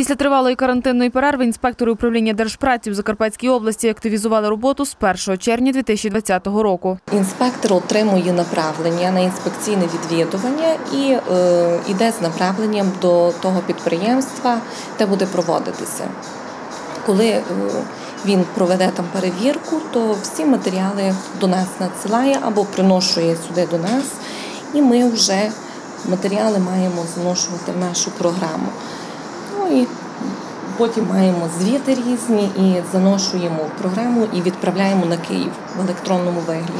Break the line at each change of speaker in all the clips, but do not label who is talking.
Після тривалої карантинної перерви інспектори управління держпраці в Закарпатській області активізували роботу з 1 червня 2020 року.
Інспектор отримує направлення на інспекційне відвідування і е, йде з направленням до того підприємства, де буде проводитися. Коли е, він проведе там перевірку, то всі матеріали до нас надсилає або приношує сюди до нас, і ми вже матеріали маємо заношувати в нашу програму. І потім маємо звіти різні і заношуємо в програму і відправляємо на Київ в електронному вигляді.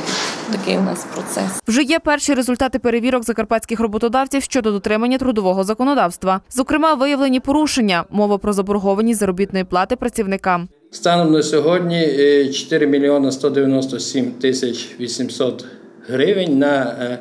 Такий у нас процес.
Вже є перші результати перевірок закарпатських роботодавців щодо дотримання трудового законодавства. Зокрема, виявлені порушення мова про заборгованість заробітної плати працівникам.
Станом на сьогодні е, 4 мільйона 197 тисяч 800 гривень на е,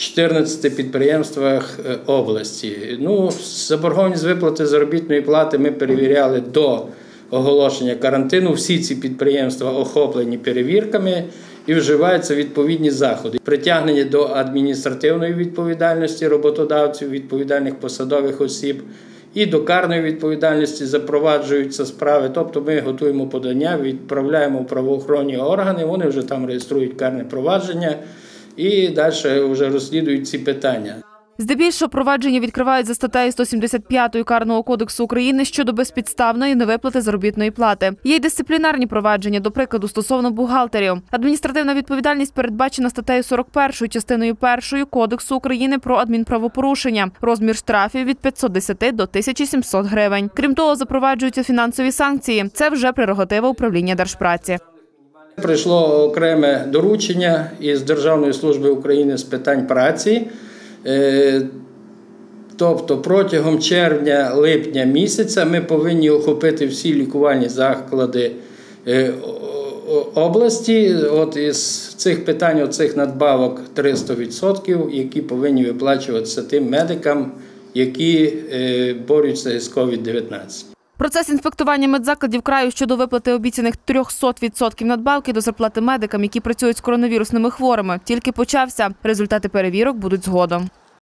14 підприємствах е, області. Ну, заборгованість виплати заробітної плати ми перевіряли до оголошення карантину. Всі ці підприємства охоплені перевірками і вживаються відповідні заходи. Притягнення до адміністративної відповідальності роботодавців, відповідальних посадових осіб. І до карної відповідальності запроваджуються справи. Тобто ми готуємо подання, відправляємо в правоохоронні органи, вони вже там реєструють карне провадження і далі вже розслідують ці питання.
Здебільшого провадження відкривають за статтею 175 Карного кодексу України щодо безпідставної невиплати заробітної плати. Є й дисциплінарні провадження, до прикладу, стосовно бухгалтерів. Адміністративна відповідальність передбачена статтею 41 частиною 1 Кодексу України про адмінправопорушення. Розмір штрафів від 510 до 1700 гривень. Крім того, запроваджуються фінансові санкції. Це вже прерогатива управління держпраці.
Прийшло окреме доручення із Державної служби України з питань праці. Е, Тобто протягом червня-липня місяця ми повинні охопити всі лікувальні заклади е, області. От із цих питань, оцих надбавок 300%, які повинні виплачуватися тим медикам, які е, борються з COVID-19.
Процес інспектування медзакладів краю щодо виплати обіцяних 300% надбавки до зарплати медикам, які працюють з коронавірусними хворими, тільки почався. Результати перевірок будуть згодом.